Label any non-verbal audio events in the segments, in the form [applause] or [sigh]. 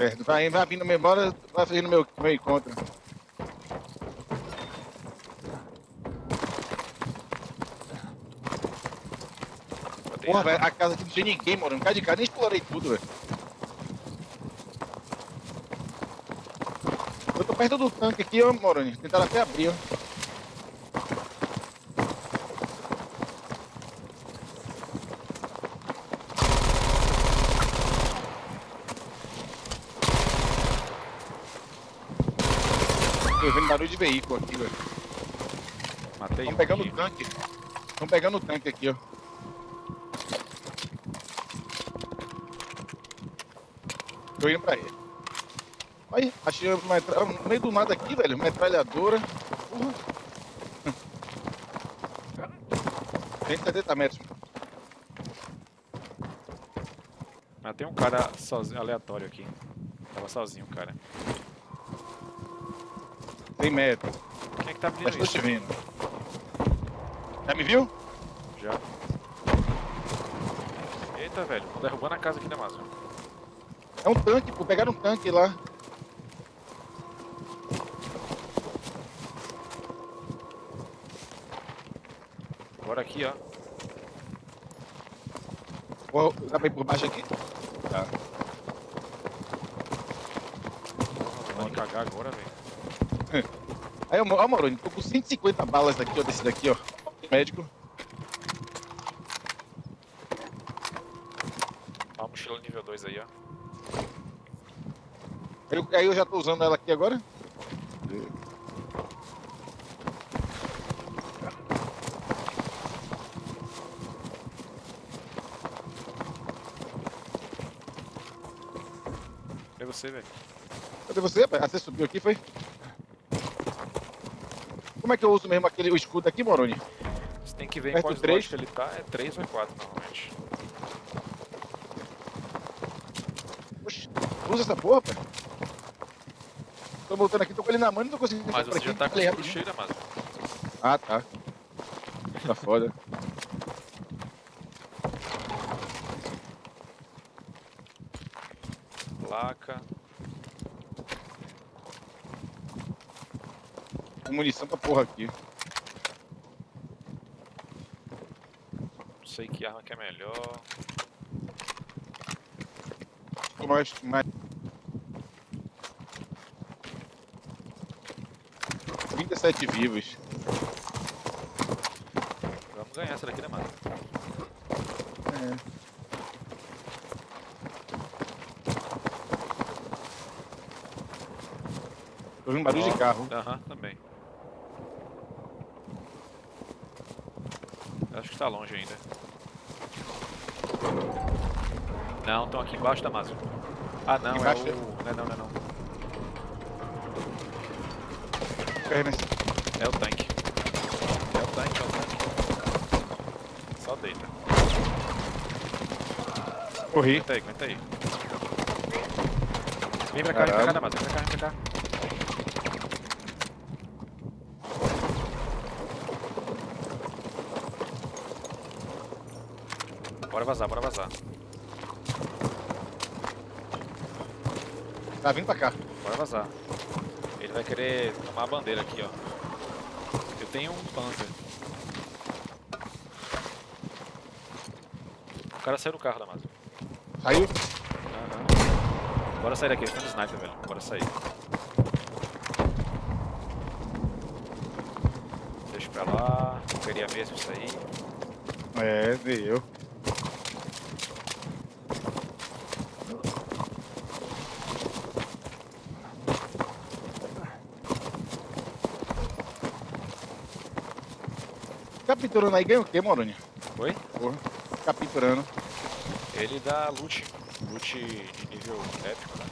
perto. Vai, vai vindo meu embora, vai fazendo meu, meu encontro. Porra, velho, a casa aqui não tinha ninguém. Não cai de casa, nem explorei tudo, velho. Eu tô perto do tanque aqui, ó, Moroni. Tentaram até abrir, ó. Tô ouvindo barulho de veículo aqui, velho. Matei Estão pegando o tanque. Estão pegando o tanque aqui, ó. Tô indo pra ele. Aí, achei uma metra... no meio do nada aqui, velho. Metralhadora. Porra. [laughs] 170 metros. Matei um cara sozinho, aleatório aqui. Tava sozinho, o cara. 100 metros. Quem é que tá Mas abrindo tô isso? te vendo. Já me viu? Já. Eita, velho. Tô derrubando a casa aqui da Amazon. É um tanque, pô. Pegaram um tanque lá. Agora aqui, ó. Ó, Dá pra ir por baixo aqui? Tá. Vou cagar agora, velho. Aí, ó, Moroni, tô com 150 balas daqui, ó, desse daqui, ó. Médico. Ó a mochila nível 2 aí, ó. Aí eu, aí eu já tô usando ela aqui agora. É você, velho. Cadê você, rapaz? Ah, você subiu aqui, foi? Como é que eu uso mesmo aquele o escudo aqui, Moroni? Você tem que ver em Perto qual do três? ele tá. É 3 ou é 4 normalmente. Oxi, usa essa porra, rapaz. Tô voltando aqui, tô com ele na mão e não tô conseguindo Mas você já aqui. tá com o escudo cheio, Amazon. Ah, tá. Tá foda. Placa. Com munição pra porra aqui. Não sei que arma que é melhor. Tô mais, mais... 37 vivos. Vamos ganhar essa daqui, né, mano? É. Tô ouvindo barulho Ó. de carro. Aham, também. Acho que tá longe ainda. Não, estão aqui embaixo da Amazon. Ah, não, Embaixo? é o... Não, é não, não, é não. É o tanque. É o tanque, é o tanque. Só deita. Corri. Aguenta aí, aguenta aí. Vem pra cá, vem pra cá, Caralho. Damasio. Vem pra cá, vem pra cá. Bora vazar, bora vazar. Tá vindo pra cá. Bora vazar. Ele vai querer tomar a bandeira aqui, ó. Eu tenho um Panzer. O cara saiu do carro, Damasio. Saiu? Aham. Bora sair daqui, eles estão de sniper, velho. Bora sair. Deixa pra lá. Eu queria mesmo aí. É, deu. Capturando aí ganha o quê, Moroni? Oi? Porra. Capturando. Ele dá loot. Loot de nível épico, né?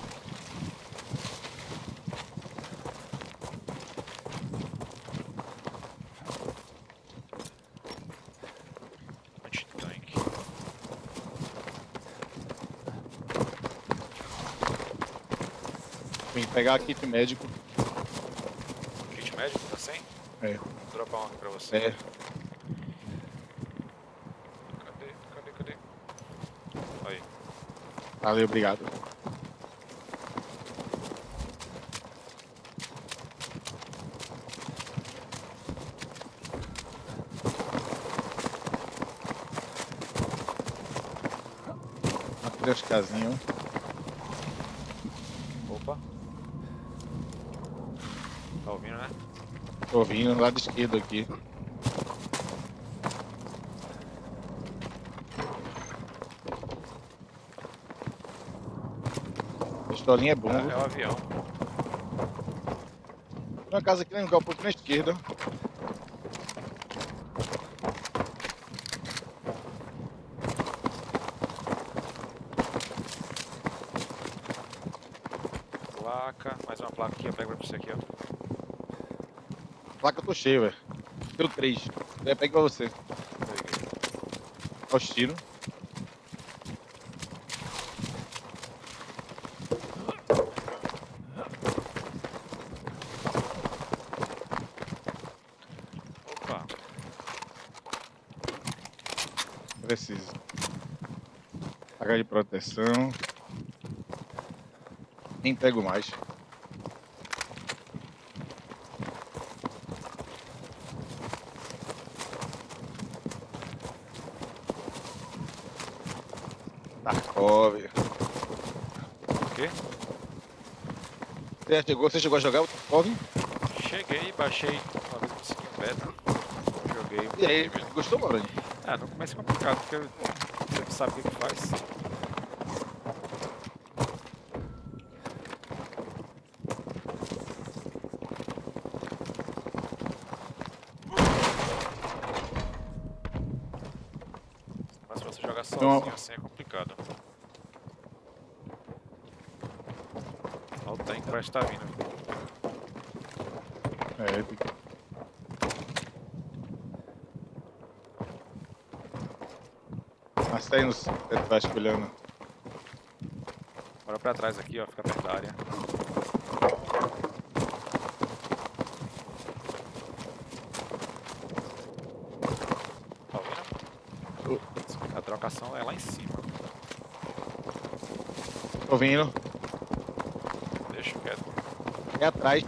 Vem pegar kit médico. Kit médico, tá sem? É. Vou dropar um aqui pra você. É. Valeu, obrigado. Ah, Matheus Casinho. Opa. Tá ouvindo, né? Tô ouvindo, lado esquerdo aqui. Pistolinha é bom. É, é o avião. Tem uma casa aqui no galpão aqui na esquerda. Placa. Mais uma placa aqui, eu pego pra você aqui, ó. Placa eu tô cheio, velho. Deu três. Daí pega pra você. Peguei. Olha os tiros. Preciso. H de proteção. Nem pego mais. Tarkov. O quê? Você chegou, você chegou a jogar o Tarkov? Cheguei, baixei uma vez um beta. Joguei. E aí, gostou, Morani? Ah, no começo é complicado, porque você não sabe o que que faz. Mas pra você jogar Então- sozinho assim é complicado. Olha o tanque parece que tá vindo. É, tem que... tá aí teto vasculhando. Bora pra trás aqui, ó, fica perto da área. Tá ouvindo? A trocação é lá em cima. Tô vindo. Deixa quieto. É atrás.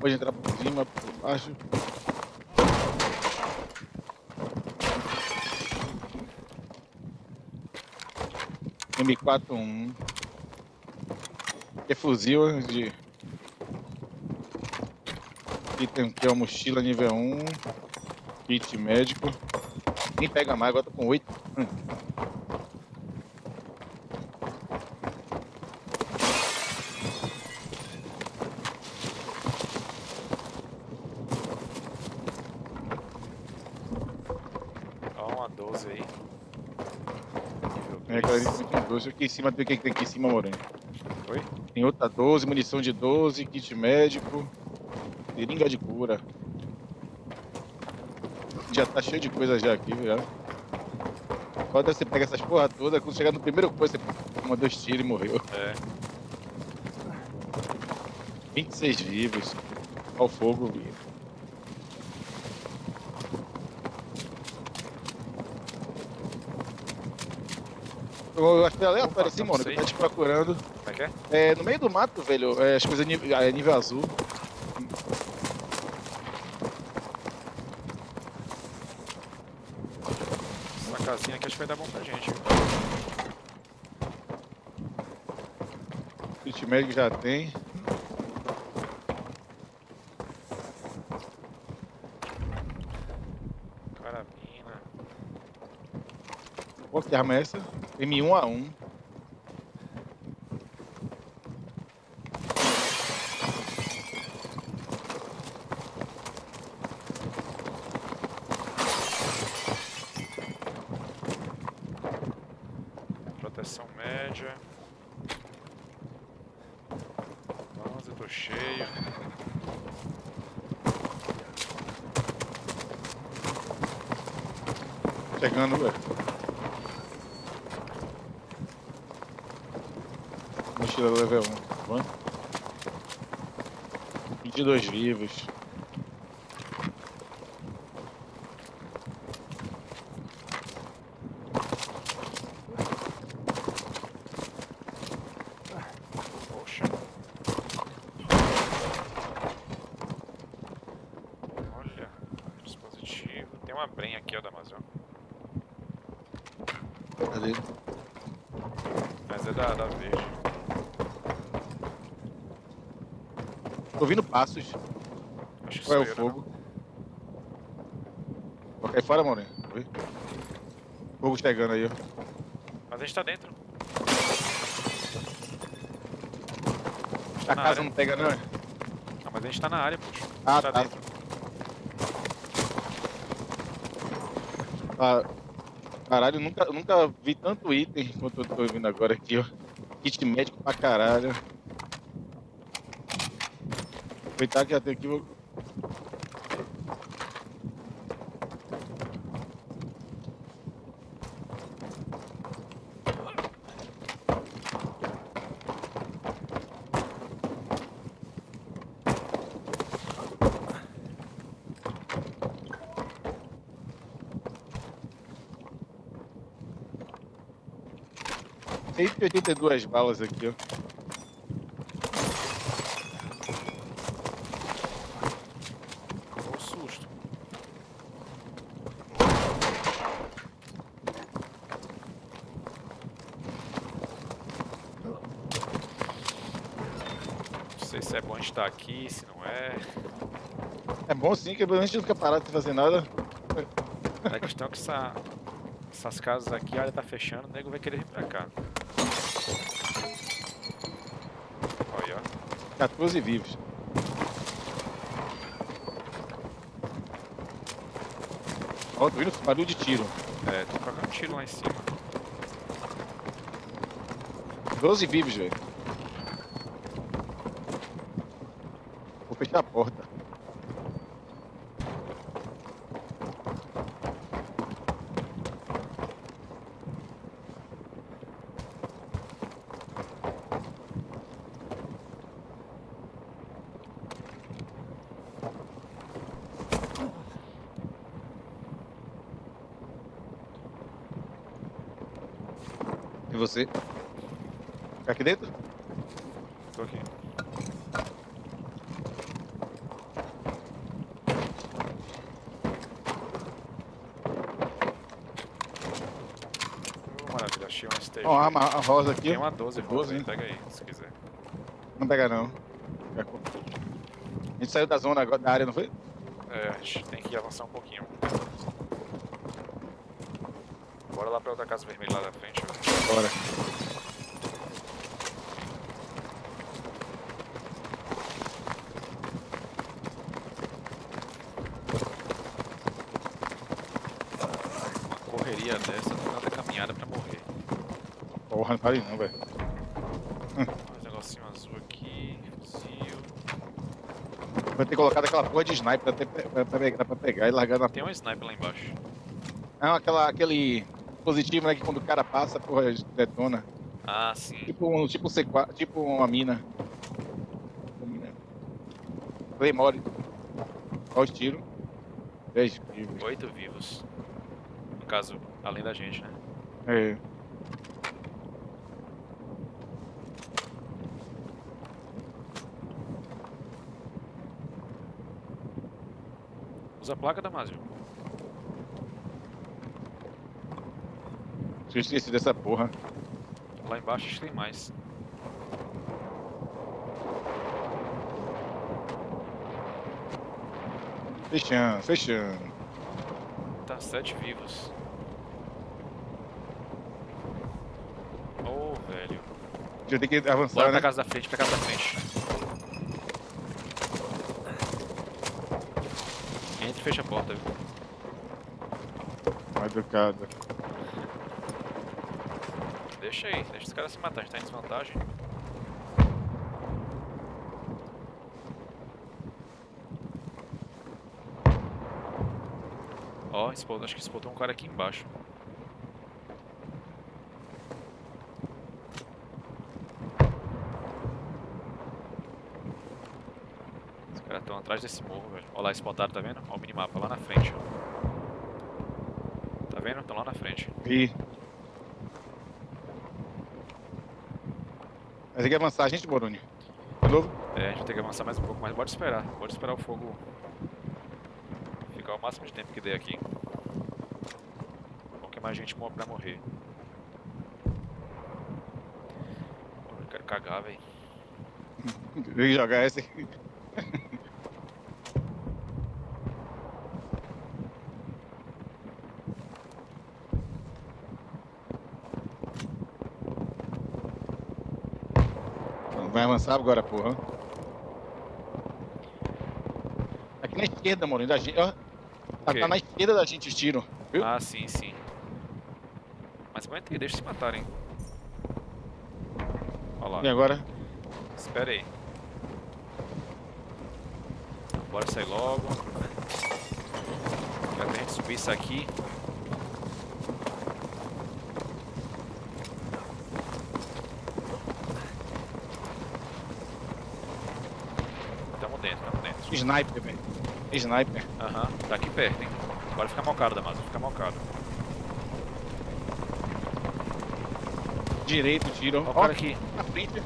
Pode entrar por cima, por baixo. M41. É fuzil de. Aqui tem aqui uma mochila nível 1. Kit médico. Nem pega mais, agora tô com 8. Ó, uma 12 aí. Nível É, cara, 12. Aqui em cima, tem o que tem aqui em cima, Moreno? Oi? Tem outra 12, munição de 12, kit médico, seringa de cura. Já tá cheio de coisa já aqui, já. Quando você pega essas porra toda, quando chegar no primeiro coisa, você toma dois tiros e morreu. É. 26 vivos. Olha o fogo, viu? Eu acho que é aleatório assim, mano, que tá te procurando. Como é que é? É, no meio do mato, velho, é, as coisas nível, é, nível azul. Essa casinha aqui acho que vai dar bom pra gente. Kit médico já tem. Carabina. Qual que arma é essa? M1A1. Proteção média. Nossa, eu tô cheio. Chegando, velho. Mochila level 1. Bom. 22 vivos. Poxa. uma brenha aqui, ó, da Amazon. Cadê? Mas é da, da verde. Tô ouvindo passos. Acho que Qual é o né? fogo? Vou cair fora, Maurinho. Fogo chegando aí, ó. Mas a gente tá dentro. A na casa área. não pega, não? é? Ah, mas a gente tá na área, poxa. Ah, A gente tá. dentro. Ah, caralho, eu nunca, eu nunca vi tanto item quanto eu tô vendo agora aqui, ó. Kit médico pra caralho. Aproveitar que já tem aqui. Cento e oitenta e duas balas aqui, ó. Foi um susto. Não sei estar aqui, se não é. É bom sim, que a gente não fica parado sem fazer nada. A questão é que essa, essas casas aqui, a área tá fechando, o nego vai querer vir pra cá. Olha, ó. 14 vivos. Ó, tô ouvindo barulho de tiro. É, tô colocando tiro lá em cima. 12 vivos, velho. Vou fechar a porta. E você? Aqui dentro? Tô aqui. Oh, maravilha, achei um STG. Ó, a arma a rosa aqui. Tem uma 12 12, rosa aí, hein? pega aí, se quiser. Não pega não. A gente saiu da zona agora, da área, não foi? É, a gente tem que avançar um pouquinho. Bora lá pra outra casa vermelha lá da frente. ó. Bora. Uma correria dessa, tanta caminhada pra morrer. Não pare não, velho. Um negocinho azul aqui, fuzil. Vai ter colocado aquela porra de sniper até pra, pra pegar- pra pegar e largar na. Tem um sniper lá embaixo. Não, aquela, aquele positivo, né? Que quando o cara passa, porra detona. Ah, sim. Tipo um tipo um C4, tipo uma mina. Uma mina. Claymore. Olha os tiros. 10 vivos. Oito vivos. No caso, além da gente, né? É. a placa da Mazio. Se eu esqueci dessa porra. Lá embaixo acho que tem mais. Fechando, fechando. Tá, sete vivos. Oh, velho. Já tem que avançar, Bora pra né? casa da frente, pra casa da frente. Fecha a porta, viu? Mal educado. Deixa aí, deixa os caras se matar, a gente tá em desvantagem. Ó, expo- acho que explotou um cara aqui embaixo. Os caras estão atrás desse morro, velho. Ó lá, spotaram, tá vendo? Ó o minimapa lá na frente, ó. Tá vendo? Estão lá na frente. E. Mas tem que avançar a gente, Boruni. De novo? É, a gente vai ter que avançar mais um pouco, mas bora esperar. Bora esperar o fogo ficar o máximo de tempo que der aqui. fica mais gente mo- pra morrer. Pô, Eu quero cagar, velho. [laughs] Ia jogar essa aqui. Vai avançar agora, porra. Aqui na esquerda, mano. Da gente, ó. Tá, quê? tá na esquerda da gente os tiros. Viu? Ah, sim, sim. Mas aguenta aí, deixa se matarem. Olha lá. E agora? Espera aí. Bora sair logo. Quero que a gente subir isso aqui. Tamo dentro, tamo dentro. Sniper, velho. Sniper. Aham, tá aqui perto, hein. Bora ficar mocado, Damaso, ficar mocado. Direito, tiro. Ó o cara aqui. na frente.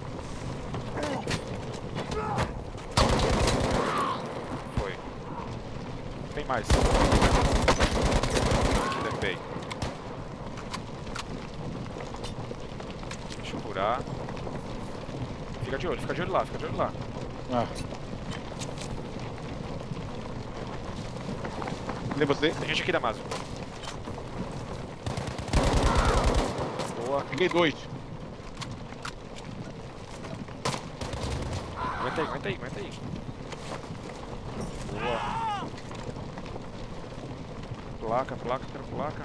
Foi. Tem mais. Derpei. Deixa eu curar. Fica de olho, fica de olho lá, fica de olho lá. Ah. Cadê você? Tem gente aqui, Damaso. Boa. Peguei dois. Aguenta aí, aguenta aí, aguenta aí. Boa. Placa, placa, quero placa.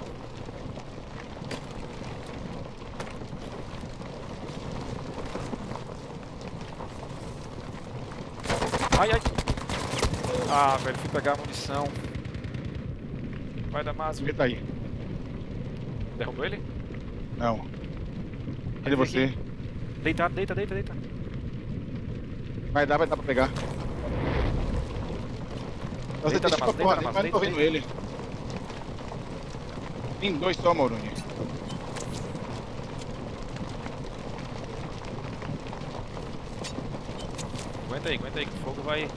Ai, ai. Ah, velho, fui pegar a munição. Vai dar mais. Ele tá aí. Derrubou ele? Não. Cadê você? Deitado, deita, deita, deita. Vai dar, vai dar pra pegar. Você Deita, deixa Damasco, pra porra, não tô vendo ele. Tem dois só, Moruni. Aguenta aí, aguenta aí, que o fogo vai.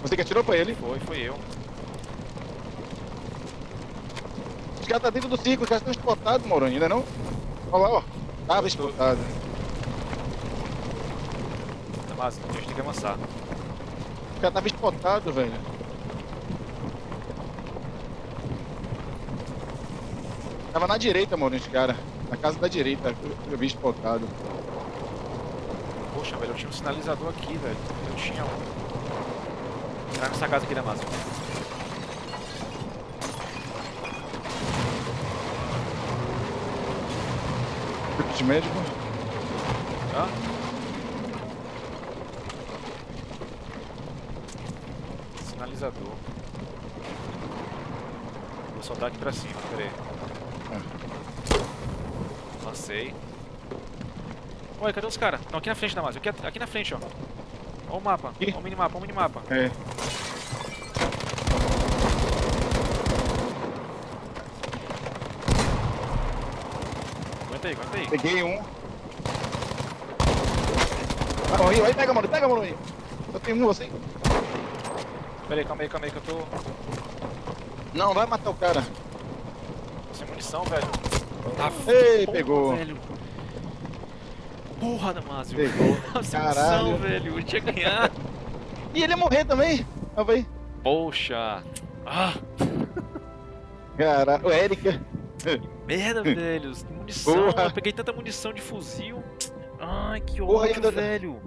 Você que atirou pra ele? foi, foi eu. Os caras tá dentro do círculo, os caras estão spotados, Moroni, ainda não? Olha lá, ó. Tava spotado. Mas a gente tem que avançar. Os caras tava spotado, velho. Tava na direita, Moroni, os caras. Na casa da direita, eu- vi spotado. Poxa, velho, eu tinha um sinalizador aqui, velho. Eu tinha um. Entrar nessa casa aqui da massa. Kit médico. Hã? Sinalizador. Vou soltar aqui pra cima, pera aí. Lancei. Oi, cadê os caras? Não, aqui na frente da massa. Aqui, aqui na frente, ó. Ó o mapa. Ih. Ó o minimapa, ó o minimapa. É. Aguenta aí, aguenta aí. Peguei um. Vai, Moroni, vai, pega, Moroni, pega, Moroni. Eu tenho um, você. Pera aí, calma aí, calma aí que eu tô Não, vai matar o cara. sem munição, velho. Ah, Ei, porra, pegou. Velho. Porra, Damasio. Pegou. Nossa, Caralho. velho. Eu tinha ganhar. E ele ia morrer também. Olha aí. Poxa. Ah, Caralho, o Erika. merda, [laughs] velho. Munição. Porra. Eu peguei tanta munição de fuzil. Ai, que Porra, ódio, ainda- velho.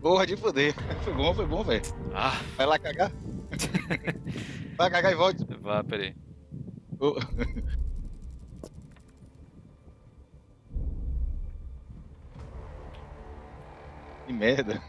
Porra de foder. Foi bom, foi bom, velho. Ah, Vai lá cagar. [laughs] Vai cagar e volte. vá, peraí. Ô. Que merda.